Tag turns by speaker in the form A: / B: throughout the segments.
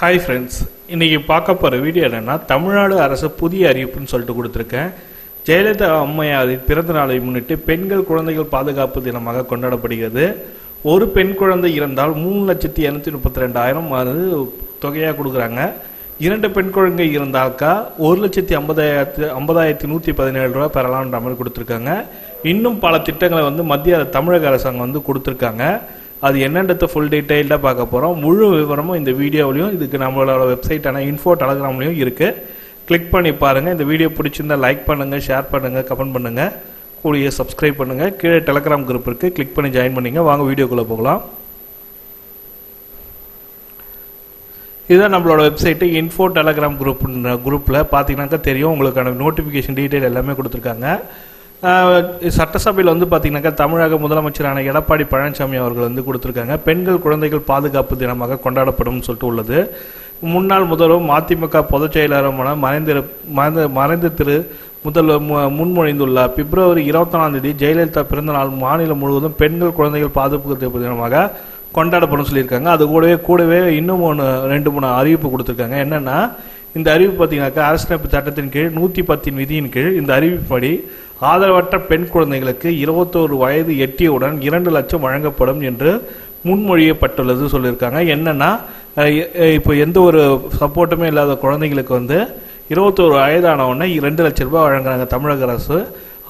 A: Hi friends இன்றைக்கி பார்க்க போகிற வீடியோ என்னன்னா தமிழ்நாடு அரசு புதிய அறிவிப்புன்னு சொல்லிட்டு கொடுத்துருக்கேன். ஜெயலலிதா அம்மையாரின் பிறந்த நாளை முன்னிட்டு பெண்கள் குழந்தைகள் பாதுகாப்பு தினமாக கொண்டாடப்படுகிறது. ஒரு பெண் குழந்தை இருந்தால் மூணு லட்சத்தி இரநூத்தி முப்பத்தி ரெண்டாயிரம் அது தொகையாக கொடுக்குறாங்க. இரண்டு பெண் குழந்தை இருந்தாக்கா ஒரு லட்சத்தி ஐம்பதாயிரத்து ஐம்பதாயிரத்தி நூற்றி பதினேழு ரூபா பெறலாம்ன்ற மாதிரி கொடுத்துருக்காங்க. இன்னும் பல திட்டங்களை வந்து மத்திய தமிழக அரசாங்கம் வந்து கொடுத்துருக்காங்க. அது என்னன்றத ஃபுல் டீட்டெயில்டாக பார்க்க போகிறோம் முழு விவரமும் இந்த வீடியோவிலையும் இதுக்கு நம்மளோட வெப்சைட்டான இன்ஃபோ டெலகிராம்லையும் இருக்குது கிளிக் பண்ணி பாருங்கள் இந்த வீடியோ பிடிச்சிருந்தா லைக் பண்ணுங்கள் ஷேர் பண்ணுங்கள் கமெண்ட் பண்ணுங்கள் கூடிய சப்ஸ்கிரைப் பண்ணுங்கள் கீழே டெலகிராம் குரூப் இருக்குது கிளிக் பண்ணி ஜாயின் பண்ணிங்க. வாங்க வீடியோக்குள்ளே போகலாம். இதுதான் நம்மளோட வெப்சைட்டு இன்ஃபோ டெலகிராம் குரூப் குரூப்பில் பார்த்தீங்கன்னாக்கா தெரியும். உங்களுக்கான நோட்டிஃபிகேஷன் டீட்டெயில் எல்லாமே கொடுத்துருக்காங்க. சட்டசபையில் வந்து பார்த்தீங்கன்னாக்கா தமிழக முதலமைச்சரான எடப்பாடி பழனிசாமி அவர்கள் வந்து கொடுத்துருக்காங்க. பெண்கள் குழந்தைகள் பாதுகாப்பு தினமாக கொண்டாடப்படும் சொல்லிட்டு உள்ளது. முன்னாள் முதல்வர் மதிமுக பொதுச் செயலாளருமான மறைந்திரு மறைந்த மறைந்த திரு முதல்வர் மு- முன்மொழிந்துள்ளார். பிப்ரவரி இருபத்தொன்னாம் தேதி ஜெயலலிதா பிறந்த நாள் மாநிலம் முழுவதும் பெண்கள் குழந்தைகள் பாதுகாப்பு தினமாக கொண்டாடப்படும் சொல்லியிருக்காங்க. அது கூடவே கூடவே இன்னும் ஒன்று ரெண்டு மூணு அறிவிப்பு கொடுத்துருக்காங்க. என்னன்னா இந்த அறிவிப்பு பார்த்தீங்கன்னாக்கா அரசியலமைப்பு சட்டத்தின் கீழ் நூற்றி பத்தின் விதியின் கீழ் இந்த அறிவிப்படி ஆதரவற்ற பெண் குழந்தைகளுக்கு இருபத்தோரு வயது எட்டியவுடன் இரண்டு லட்சம் வழங்கப்படும் என்று முன்மொழியப்பட்டுள்ளது சொல்லியிருக்காங்க. என்னன்னா இப்போ எந்த ஒரு சப்போர்ட்டுமே இல்லாத குழந்தைங்களுக்கு வந்து இருபத்தோரு வயதானவுடனே இரண்டு ரெண்டு லட்சம் ரூபாய் வழங்குறாங்க தமிழக அரசு.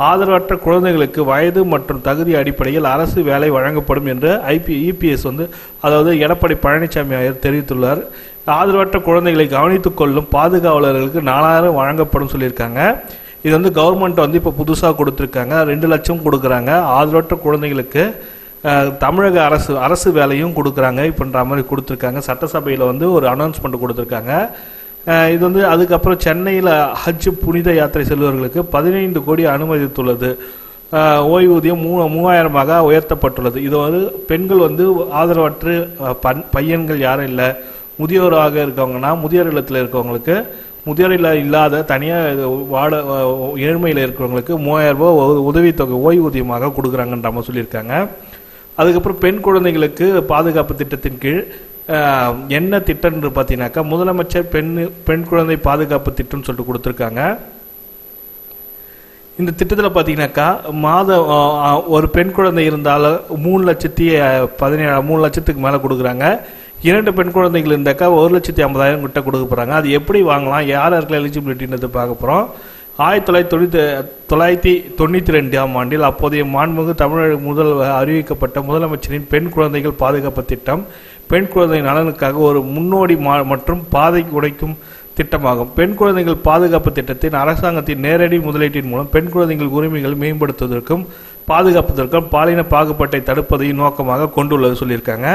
A: ஆதரவற்ற குழந்தைகளுக்கு வயது மற்றும் தகுதி அடிப்படையில் அரசு வேலை வழங்கப்படும் என்று ஐபி இபிஎஸ் வந்து அதாவது எடப்பாடி பழனிசாமி ஐயர் தெரிவித்துள்ளார். ஆதரவற்ற குழந்தைகளை கவனித்துக் கொள்ளும் பாதுகாவலர்களுக்கு நாலாயிரம் வழங்கப்படும் சொல்லியிருக்காங்க. இது வந்து கவர்மெண்ட் வந்து இப்போ புதுசாக கொடுத்துருக்காங்க. ரெண்டு லட்சம் கொடுக்குறாங்க. ஆதரவற்ற குழந்தைகளுக்கு தமிழக அரசு அரசு வேலையும் கொடுக்குறாங்க. இப்படின்ற மாதிரி கொடுத்துருக்காங்க. சட்டசபையில் வந்து ஒரு அனௌன்ஸ்மெண்ட் கொடுத்துருக்காங்க. இது வந்து அதுக்கப்புறம் சென்னையில் ஹஜ் புனித யாத்திரை செல்பவர்களுக்கு பதினைந்து கோடி அனுமதித்துள்ளது. ஓய்வூதியம் மூ மூவாயிரமாக உயர்த்தப்பட்டுள்ளது. இது வந்து பெண்கள் வந்து ஆதரவற்று பன்- பையன்கள் யாரும் இல்லை. முதியோராக இருக்கவங்கன்னா முதியோர் இல்லத்தில் இருக்கவங்களுக்கு முதியோர் இல்ல இல்லாத தனியாக வாட ஏழ்மையில் இருக்கிறவங்களுக்கு மூவாயிரம் ரூபாய் உதவித்தொகை ஓய்வூதியமாக கொடுக்குறாங்கன்ற மாதிரி சொல்லியிருக்காங்க. அதுக்கப்புறம் பெண் குழந்தைகளுக்கு பாதுகாப்பு திட்டத்தின் கீழ் என்ன திட்டம்னு பார்த்தீங்கன்னாக்கா முதலமைச்சர் பெண் பெண் குழந்தை பாதுகாப்பு திட்டம்னு சொல்லிட்டு கொடுத்துருக்காங்க. இந்த திட்டத்தில் பார்த்தீங்கன்னாக்கா மாதம் ஒரு பெண் குழந்தை இருந்தாலும் மூணு லட்சத்தி பதினேழு மூணு லட்சத்துக்கு மேலே கொடுக்குறாங்க. இரண்டு பெண் குழந்தைகள் இருந்தாக்கா ஒரு லட்சத்தி ஐம்பதாயிரம் கிட்ட கொடுக்க போகிறாங்க அது எப்படி வாங்கலாம்? யார் யாருக்குள்ள எலிஜிபிலிட்டின்றது பார்க்க போகிறோம் ஆயிரத்தி தொள்ளாயிரத்தி தொண்ணூற்றி தொள்ளாயிரத்தி தொண்ணூற்றி ரெண்டாம் ஆண்டில் அப்போதைய மாண்புமிகு தமிழக முதல் அறிவிக்கப்பட்ட முதலமைச்சரின் பெண் குழந்தைகள் பாதுகாப்பு திட்டம் பெண் குழந்தை நலனுக்காக ஒரு முன்னோடி மா- மற்றும் பாதை உடைக்கும் திட்டமாகும். பெண் குழந்தைகள் பாதுகாப்பு திட்டத்தின் அரசாங்கத்தின் நேரடி முதலீட்டின் மூலம் பெண் குழந்தைகள் உரிமைகள் மேம்படுத்துவதற்கும் பாதுகாப்பதற்கும் பாலின பாகுபாட்டை தடுப்பதையும் நோக்கமாக கொண்டுள்ளது சொல்லியிருக்காங்க.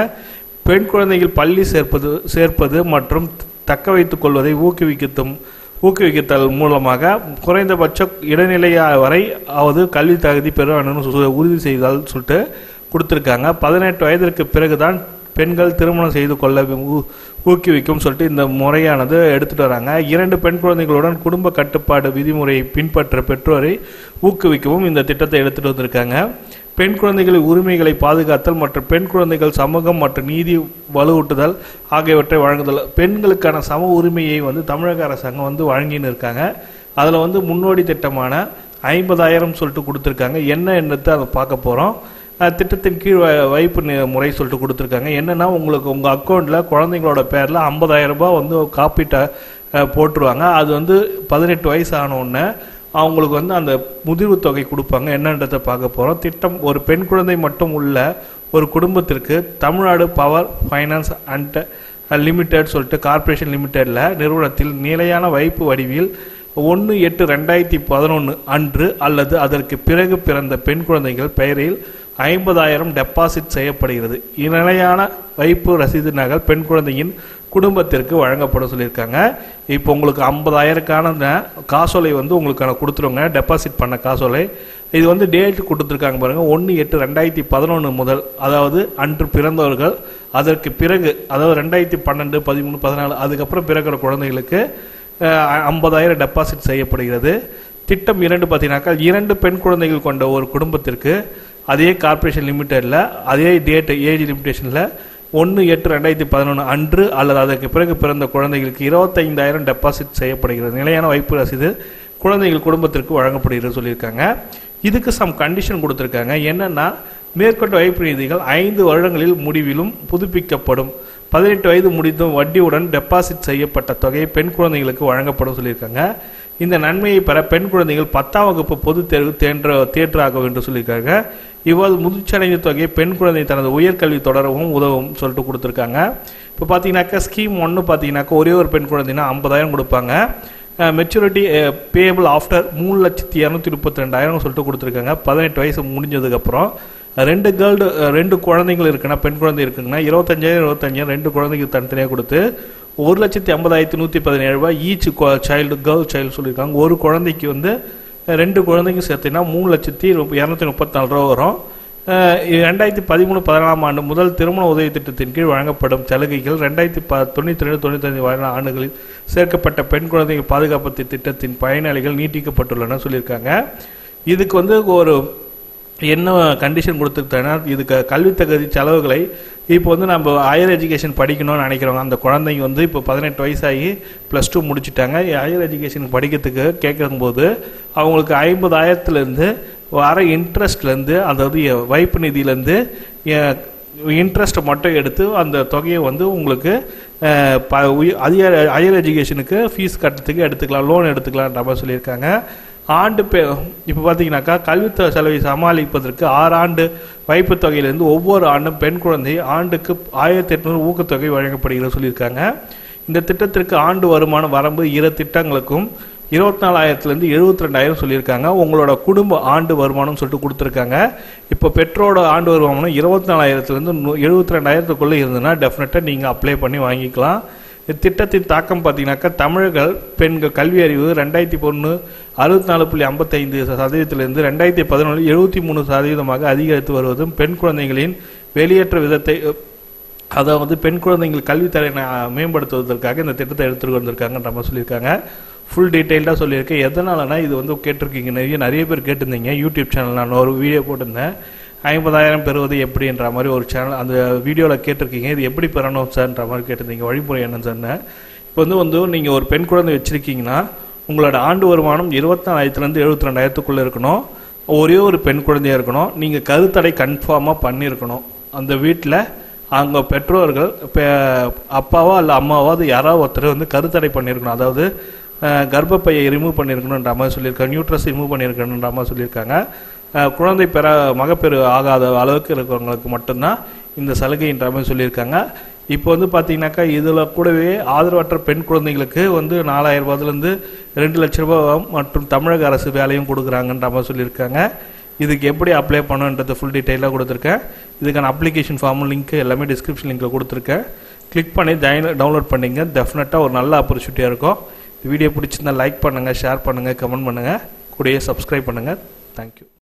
A: பெண் குழந்தைகள் பள்ளி சேர்ப்பது சேர்ப்பது மற்றும் தக்க வைத்துக் கொள்வதை ஊக்குவிக்கத்தும் ஊக்குவித்தல் மூலமாக குறைந்தபட்ச இடைநிலையா வரை அவது கல்வி தகுதி பெறுவானு உறுதி செய்தால் சொல்லிட்டு கொடுத்துருக்காங்க. பதினெட்டு வயதிற்கு பிறகுதான் பெண்கள் திருமணம் செய்து கொள்ள ஊ- ஊக்குவிக்கும் சொல்லிட்டு இந்த முறையானது எடுத்துட்டு வராங்க. இரண்டு பெண் குழந்தைகளுடன் குடும்ப கட்டுப்பாடு விதிமுறையை பின்பற்ற பெற்றோரை ஊக்குவிக்கவும் இந்த திட்டத்தை எடுத்துட்டு வந்திருக்காங்க. பெண் குழந்தைகளின் உரிமைகளை பாதுகாத்தல் மற்றும் பெண் குழந்தைகள் சமூகம் மற்றும் நீதி வலுவூட்டுதல் ஆகியவற்றை வழங்குதல். பெண்களுக்கான சம உரிமையை வந்து தமிழக அரசாங்கம் வந்து வழங்கின்னு இருக்காங்க. அதில் வந்து முன்னோடி திட்டமான ஐம்பதாயிரம் சொல்லிட்டு கொடுத்துருக்காங்க. என்ன என்னத்தை அதை பார்க்க போகிறோம் திட்டத்தின் கீழ் வ- வைப்பு முறை சொல்லிட்டு கொடுத்துருக்காங்க. என்னன்னா உங்களுக்கு உங்கள் அக்கௌண்ட்டில் குழந்தைங்களோட பேரில் ஐம்பதாயிரம் ரூபாய் வந்து காப்பீட்டை போட்டுருவாங்க. அது வந்து பதினெட்டு வயசு ஆனோடனே அவங்களுக்கு வந்து அந்த முதிர்வு தொகை கொடுப்பாங்க. என்னன்றதை பார்க்க போகிறோம் திட்டம் ஒரு பெண் குழந்தை மட்டும் உள்ள ஒரு குடும்பத்திற்கு Tamil Nadu power finance and limited சொல்லிட்டு கார்ப்பரேஷன் லிமிடெடில் நிறுவனத்தில் நிலையான வைப்பு வடிவில் ஒன்று எட்டு ரெண்டாயிரத்தி பதினொன்று அன்று அல்லது அதற்கு பிறகு பிறந்த பெண் குழந்தைகள் பெயரில் ஐம்பதாயிரம் டெபாசிட் செய்யப்படுகிறது. இந்நிலையான வைப்பு ரசீது நகல் பெண் குழந்தையின் குடும்பத்திற்கு வழங்கப்படும் சொல்லியிருக்காங்க. இப்போ உங்களுக்கு ஐம்பதாயிரக்கான காசோலை வந்து உங்களுக்கான கொடுத்துருவாங்க டெபாசிட் பண்ண காசோலை. இது வந்து டேட் கொடுத்துருக்காங்க பாருங்கள் ஒன்று எட்டு ரெண்டாயிரத்தி பதினொன்று முதல் அதாவது அன்று பிறந்தவர்கள் அதற்கு பிறகு அதாவது ரெண்டாயிரத்தி பன்னெண்டு பதிமூணு பதினாலு அதுக்கப்புறம் பிறக்கிற குழந்தைகளுக்கு ஐம்பதாயிரம் டெபாசிட் செய்யப்படுகிறது. திட்டம் இரண்டு பார்த்தீங்கன்னாக்கா இரண்டு பெண் குழந்தைகள் கொண்ட ஒரு குடும்பத்திற்கு அதே கார்ப்பரேஷன் லிமிட்டடில் அதே டேட் ஏஜ் லிமிடேஷனில் ஒன்று எட்டு ரெண்டாயிரத்தி பதினொன்று அன்று அல்லது அதற்கு பிறகு பிறந்த குழந்தைகளுக்கு இருபத்தைந்தாயிரம் டெபாசிட் செய்யப்படுகிறது. நிலையான வைப்பு ரசீது குழந்தைகள் குடும்பத்திற்கு வழங்கப்படுகிறது சொல்லியிருக்காங்க. இதுக்கு சம் கண்டிஷன் கொடுத்துருக்காங்க. என்னென்னா மேற்கொண்ட வைப்பு நிதிகள் ஐந்து வருடங்களில் முடிவிலும் புதுப்பிக்கப்படும். பதினெட்டு வயது முடிந்தும் வட்டியுடன் டெபாசிட் செய்யப்பட்ட தொகை பெண் குழந்தைகளுக்கு வழங்கப்படும் சொல்லியிருக்காங்க. இந்த நன்மையை பெற பெண் குழந்தைகள் பத்தாம் வகுப்பு பொதுத் தேர்வு தேன்ற தேற்றாகும் என்று சொல்லியிருக்காங்க. இவ்வாறு முதிர்ச்சியடைந்த தொகையை பெண் குழந்தை தனது உயர்கல்வி தொடரவும் உதவும் சொல்லிட்டு கொடுத்துருக்காங்க. இப்போ பார்த்தீங்கன்னாக்கா ஸ்கீம் ஒன்று பார்த்தீங்கன்னாக்கா ஒரே ஒரு பெண் குழந்தைன்னா ஐம்பதாயிரம் கொடுப்பாங்க. மெச்சூரிட்டி பேபிள் ஆஃப்டர் மூணு லட்சத்தி இரநூத்தி முப்பத்தி ரெண்டாயிரம் சொல்லிட்டு கொடுத்துருக்காங்க. பதினெட்டு வயசு முடிஞ்சதுக்கப்புறம் ரெண்டு கேர்ள் ரெண்டு குழந்தைகள் இருக்குன்னா பெண் குழந்தை இருக்குங்கன்னா இருபத்தஞ்சாயிரம் இருபத்தஞ்சாயிரம் ரெண்டு குழந்தைக்கு தனித்தனியாக கொடுத்து ஒரு லட்சத்தி ஐம்பதாயிரத்தி நூற்றி பதினேழு ரூபாய் ஈச் சைல்டு கேர்ள் சைல்டு சொல்லியிருக்காங்க. ஒரு குழந்தைக்கு வந்து ரெண்டு குழந்தைங்க சேர்த்தீங்கன்னா மூணு லட்சத்தி இரநூத்தி முப்பத்தி நாலு ரூபா வரும். ரெண்டாயிரத்தி பதிமூணு பதினாலாம் ஆண்டு முதல் திருமண உதவி திட்டத்தின் கீழ் வழங்கப்படும் சலுகைகள் ரெண்டாயிரத்தி ப தொண்ணூற்றி ரெண்டு தொண்ணூத்தஞ்சு வரை ஆண்டுகளில் சேர்க்கப்பட்ட பெண் குழந்தைகள் பாதுகாப்பு திட்டத்தின் பயனாளிகள் நீட்டிக்கப்பட்டுள்ளன சொல்லியிருக்காங்க. இதுக்கு வந்து ஒரு என்ன கண்டிஷன் கொடுத்துருக்காங்கன்னா இதுக்கு கல்வி தகுதி செலவுகளை இப்போ வந்து நம்ம ஹையர் எஜுகேஷன் படிக்கணும்னு நினைக்கிறோங்க அந்த குழந்தைங்க வந்து இப்போ பதினெட்டு வயசாகி ப்ளஸ் டூ முடிச்சுட்டாங்க. ஹையர் எஜுகேஷன் படிக்கிறதுக்கு கேட்கும்போது அவங்களுக்கு ஐம்பதாயிரத்துலேருந்து வர இன்ட்ரெஸ்ட்லேருந்து அதாவது வைப்பு நிதியிலேருந்து இன்ட்ரெஸ்ட்டை மட்டும் எடுத்து அந்த தொகையை வந்து உங்களுக்கு ப அதிக ஹையர் எஜுகேஷனுக்கு ஃபீஸ் கட்டுறதுக்கு எடுத்துக்கலாம் லோன் எடுத்துக்கலான்ற மாதிரி சொல்லியிருக்காங்க. ஆண்டு பே இப்போ பார்த்தீங்கன்னாக்கா கல்வி செலவை சமாளிப்பதற்கு ஆறு ஆண்டு வைப்பு தொகையிலிருந்து ஒவ்வொரு ஆண்டும் பெண் குழந்தை ஆண்டுக்கு ஆயிரத்தி எட்நூறு ஊக்கத்தொகை வழங்கப்படுகிறது சொல்லியிருக்காங்க. இந்த திட்டத்திற்கு ஆண்டு வருமான வரம்பு இரு திட்டங்களுக்கும் இருபத்தி நாலாயிரத்துலேருந்து எழுபத்தி ரெண்டாயிரம் சொல்லியிருக்காங்க. உங்களோட குடும்ப ஆண்டு வருமானம் சொல்லிட்டு கொடுத்துருக்காங்க. இப்போ பெற்றோட ஆண்டு வருமானம் இருபத்தி நாலாயிரத்துலேருந்து எழுபத்தி ரெண்டாயிரத்துக்குள்ளே இருந்ததுன்னா டெஃபினட்டாக நீங்கள் அப்ளை பண்ணி வாங்கிக்கலாம். இத்திட்டத்தின் தாக்கம் பார்த்தீங்கன்னாக்கா தமிழர்கள் பெண்கள் கல்வி அறிவு ரெண்டாயிரத்தி பொண்ணு அறுபத்தி நாலு புள்ளி ஐம்பத்தைந்து சதவீதத்திலிருந்து ரெண்டாயிரத்தி பதினொன்று எழுபத்தி மூணு சதவீதமாக அதிகரித்து வருவதும் பெண் குழந்தைகளின் வெளியேற்ற விதத்தை அதாவது பெண் குழந்தைகள் கல்வித்தரனை மேம்படுத்துவதற்காக இந்த திட்டத்தை எடுத்துகிட்டு வந்திருக்காங்கன்ற மாதிரி சொல்லியிருக்காங்க. ஃபுல் டீட்டெயில்டாக சொல்லியிருக்கேன் எதனாலனா இது வந்து கேட்டிருக்கீங்க நிறைய நிறைய பேர் கேட்டிருந்தீங்க. யூடியூப் சேனல் நான் ஒரு வீடியோ போட்டிருந்தேன். ஐம்பதாயிரம் பெறுவது எப்படின்ற மாதிரி ஒரு சேனல் அந்த வீடியோவில் கேட்டிருக்கீங்க. இது எப்படி பெறணும் சார்ன்ற மாதிரி கேட்டிருந்தீங்க. வழிமுறை என்னன்னு சொன்னேன். இப்போ வந்து வந்து நீங்கள் ஒரு பெண் குழந்தை வச்சுருக்கீங்கன்னா உங்களோட ஆண்டு வருமானம் இருபத்தாலாயிரத்துலேருந்து எழுபத்தி ரெண்டாயிரத்துக்குள்ளே இருக்கணும். ஒரே ஒரு பெண் குழந்தையாக இருக்கணும். நீங்கள் கருத்தடை கன்ஃபார்மாக பண்ணியிருக்கணும். அந்த வீட்டில் அவங்க பெற்றோர்கள் அப்பாவோ இல்லை அம்மாவோ அது யாராவது ஒருத்தர் வந்து கருத்தடை பண்ணியிருக்கணும். அதாவது கர்ப்பப்பையை ரிமூவ் பண்ணியிருக்கணுன்ற மாதிரி சொல்லியிருக்காங்க. நியூட்ரஸ் ரிமூவ் பண்ணியிருக்கணுன்ற மாதிரி சொல்லியிருக்காங்க. குழந்தை பெற மகப்பேறு ஆகாத அளவுக்கு இருக்கிறவங்களுக்கு மட்டும்தான் இந்த சலுகைன்ற மாதிரி சொல்லியிருக்காங்க. இப்போ வந்து பார்த்தீங்கன்னாக்கா இதில் கூடவே ஆதரவற்ற பெண் குழந்தைங்களுக்கு வந்து நாலாயிரம் ரூபாயிலேருந்து ரெண்டு லட்ச ரூபா மற்றும் தமிழக அரசு வேலையும் கொடுக்குறாங்கன்ற மாதிரி சொல்லியிருக்காங்க. இதுக்கு எப்படி அப்ளை பண்ணுன்றது ஃபுல் டீட்டெயிலாக கொடுத்துருக்கேன். இதுக்கான அப்ளிகேஷன் ஃபார்ம் லிங்க் எல்லாமே டிஸ்கிரிப்ஷன் லிங்கில் கொடுத்துருக்கேன். கிளிக் பண்ணி டவுன்லோட் பண்ணிங்க. டெஃபினட்டாக ஒரு நல்ல ஆப்பர்ச்சுனிட்டியாக இருக்கும். வீடியோ பிடிச்சிருந்தா லைக் பண்ணுங்கள் ஷேர் பண்ணுங்கள் கமெண்ட் பண்ணுங்கள் கூடயே சப்ஸ்கிரைப் பண்ணுங்கள் தேங்க்யூ